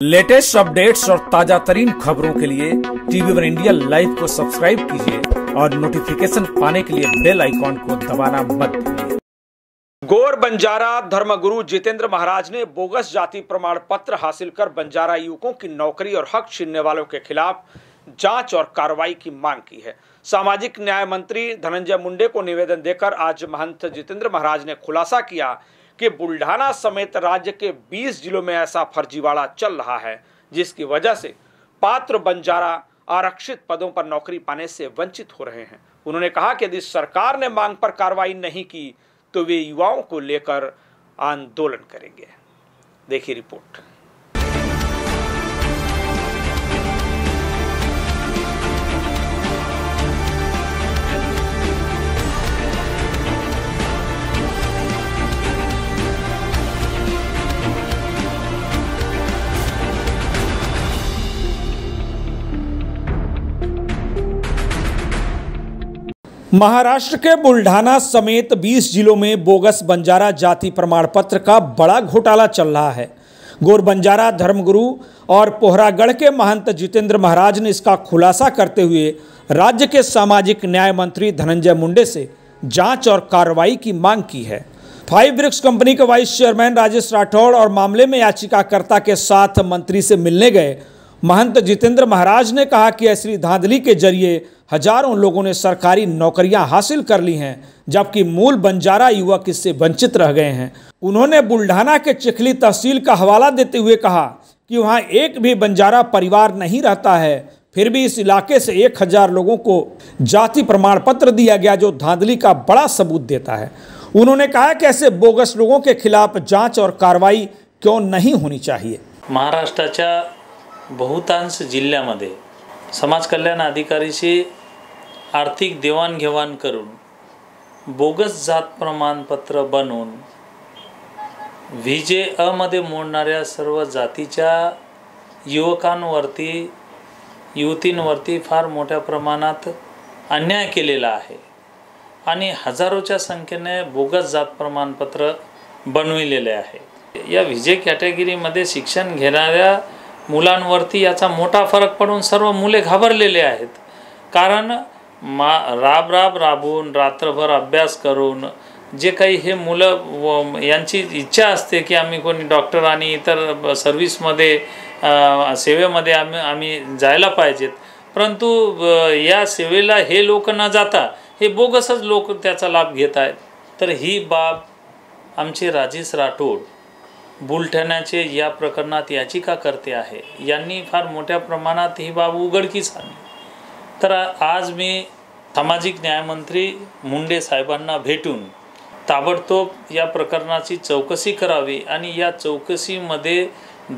Latest updates और ताज़ा तरीन खबरों के लिए टीवी वन इंडिया लाइव को सब्सक्राइब कीजिए और नोटिफिकेशन पाने के लिए बेल आइकॉन को दबाना मत गौर बंजारा धर्मगुरु जितेंद्र महाराज ने बोगस जाति प्रमाण पत्र हासिल कर बंजारा युवकों की नौकरी और हक छीनने वालों के खिलाफ जाँच और कार्रवाई की मांग की है। सामाजिक न्याय मंत्री धनंजय मुंडे को निवेदन देकर आज महंत जितेंद्र महाराज ने खुलासा किया कि बुल्ढाना समेत राज्य के 20 जिलों में ऐसा फर्जीवाड़ा चल रहा है, जिसकी वजह से पात्र बंजारा आरक्षित पदों पर नौकरी पाने से वंचित हो रहे हैं। उन्होंने कहा कि यदि सरकार ने मांग पर कार्रवाई नहीं की तो वे युवाओं को लेकर आंदोलन करेंगे। देखिए रिपोर्ट। महाराष्ट्र के बुल्ढाना समेत 20 जिलों में बोगस बंजारा जाति प्रमाण पत्र का बड़ा घोटाला चल रहा है। गोर बंजारा, धर्मगुरु और पोहरागढ़ के महंत जितेंद्र महाराज ने इसका खुलासा करते हुए राज्य के सामाजिक न्याय मंत्री धनंजय मुंडे से जाँच और कार्रवाई की मांग की है। फाइव ब्रिक्स कंपनी के वाइस चेयरमैन राजेश राठौड़ और मामले में याचिकाकर्ता के साथ मंत्री से मिलने गए। महंत जितेंद्र महाराज ने कहा कि ऐसी धांधली के ज़रिए हज़ारों लोगों ने सरकारी नौकरियाँ हासिल कर ली हैं, जबकि मूल बंजारा युवक इससे वंचित रह गए हैं। उन्होंने बुल्ढाना के चिखली तहसील का हवाला देते हुए कहा कि वहाँ एक भी बंजारा परिवार नहीं रहता है। फिर भी इस इलाके से एक हज़ार लोगों को जाति प्रमाण पत्र दिया गया जो धांधली का बड़ा सबूत देता है। उन्होंने कहा कि ऐसे बोगस लोगों के खिलाफ जाँच और कार्रवाई क्यों नहीं होनी चाहिए? महाराष्ट्राच्या बहुतांश जिल्ह्यामध्ये समाज कल्याण अधिकारीशी आर्थिक देवाणघेवाण करून बोगस जात प्रमाणपत्र बनवून व्ही जे अमध्ये मोडणाऱ्या सर्व जातीच्या युवकांवरती युवतींवरती फार मोठ्या प्रमाणात अन्याय केलेला आहे. आणि हजारोच्या संख्येने बोगस जात प्रमाणपत्र बनविलेले आहे. या विजय कॅटेगरीमध्ये शिक्षण घेणाऱ्या मुलांवरती याचा मोठा फरक पडून सर्व मुले घाबरलेले आहेत. कारण मा राब राब राबून रात्रभर अभ्यास करून जे काही हे मुलं व यांची इच्छा असते की आम्ही कोणी डॉक्टर आणि इतर सर्व्हिसमध्ये सेवेमध्ये आम्ही आम्ही जायला पाहिजेत. परंतु या सेवेला हे लोक न जाता हे बोगसच लोक त्याचा लाभ घेत आहेत. तर ही बाब आमचे राजेश राठोड बुलढाण्याचे या प्रकरणात याचिका करते आहे. यांनी फार मोठ्या प्रमाणात ही बाब उघडकीस आणली. तर आज मी सामाजिक न्यायमंत्री मुंडे साहेबांना भेटून ताबडतोब या प्रकरणाची चौकशी करावी आणि या चौकशीमध्ये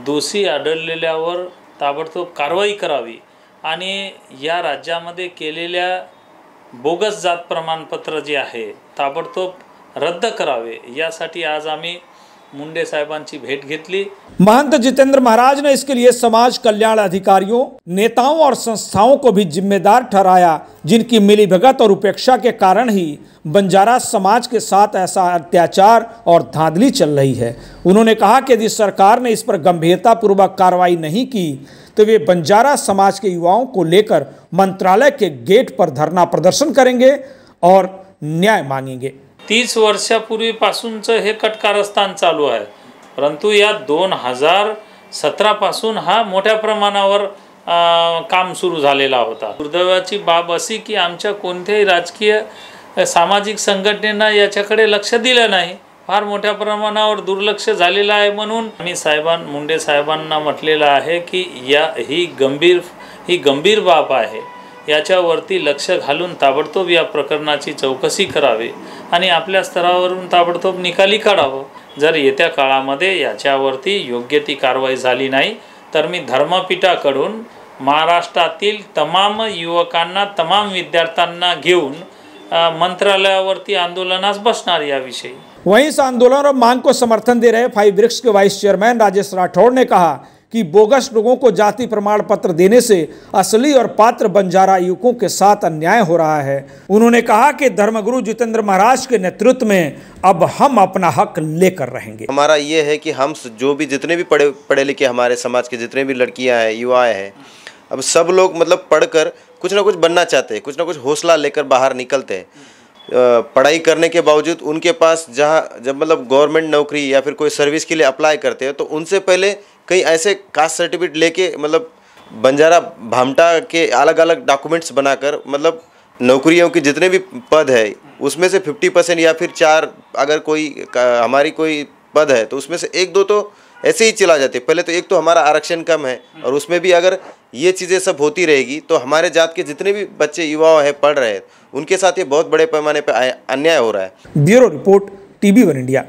दोषी आढळलेल्यावर ताबडतोब कारवाई करावी आणि या राज्यामध्ये केलेल्या बोगस जात प्रमाणपत्र जे आहे ताबडतोब रद्द करावे. यासाठी आज आम्ही मुंडे साहेबांची भेंट घेतली. महंत जितेंद्र महाराज ने इसके लिए समाज कल्याण अधिकारियों, नेताओं और संस्थाओं को भी जिम्मेदार ठहराया, जिनकी मिलीभगत और उपेक्षा के कारण ही बंजारा समाज के साथ ऐसा अत्याचार और धांधली चल रही है। उन्होंने कहा कि यदि सरकार ने इस पर गंभीरतापूर्वक कार्रवाई नहीं की तो वे बंजारा समाज के युवाओं को लेकर मंत्रालय के गेट पर धरना प्रदर्शन करेंगे और न्याय मांगेंगे। तीस वर्षापूर्वीपासूनचं हे कटकारस्थान चालू आहे. परंतु या दोन हजार सतरापासून हा मोठ्या प्रमाणावर काम सुरू झालेला होता. दुर्दैवाची बाब अशी की आमच्या कोणत्याही राजकीय सामाजिक संघटनेनं याच्याकडे लक्ष दिलं नाही. फार मोठ्या प्रमाणावर दुर्लक्ष झालेलं आहे म्हणून मी साहेबां मुंडे साहेबांना म्हटलेलं आहे की या ही गंभीर ही गंभीर बाब आहे. याच्यावरती लक्ष घालून ताबडतोब या प्रकरणाची चौकशी करावी आणि आपल्या स्तरावरून ताबडतोब निकाली काढावं. जर येत्या काळामध्ये याच्यावरती योग्य ती कारवाई झाली नाही तर मी धर्मपीठाकडून महाराष्ट्रातील तमाम युवकांना तमाम विद्यार्थ्यांना घेऊन मंत्रालयावरती आंदोलनास बसणार याविषयी. वहीं इस आंदोलन और मांग को समर्थन दे रहे फाइव ब्रिक्स के वाइस चेयरमैन राजेश राठौड़ ने कहा कि बोगस लोगों को जाति प्रमाण पत्र देने से असली और पात्र बंजारा युवकों के साथ अन्याय हो रहा है। उन्होंने कहा कि धर्मगुरु जितेंद्र महाराज के नेतृत्व में अब हम अपना हक लेकर रहेंगे। हमारा ये है कि हम जो भी जितने भी पढ़े पढ़े लिखे हमारे समाज के जितने भी लड़कियाँ हैं युवा हैं, अब सब लोग मतलब पढ़कर कुछ ना कुछ बनना चाहते हैं, कुछ ना कुछ हौसला लेकर बाहर निकलते हैं। पढ़ाई करने के बावजूद उनके पास जहाँ जब मतलब गवर्नमेंट नौकरी या फिर कोई सर्विस के लिए अप्लाई करते हैं तो उनसे पहले कई ऐसे कास्ट सर्टिफिकेट लेके मतलब बंजारा भामटा के अलग अलग डॉक्यूमेंट्स बनाकर मतलब नौकरियों के जितने भी पद है उसमें से फिफ्टी परसेंट या फिर चार अगर कोई हमारी कोई पद है तो उसमें से एक दो तो ऐसे ही चला जाते पहले तो एक तो हमारा आरक्षण कम है और उसमें भी अगर ये चीज़ें सब होती रहेगी तो हमारे जात के जितने भी बच्चे युवा हैं पढ़ रहे हैं उनके साथ ये बहुत बड़े पैमाने पर अन्याय हो रहा है। Bureau report TV one India.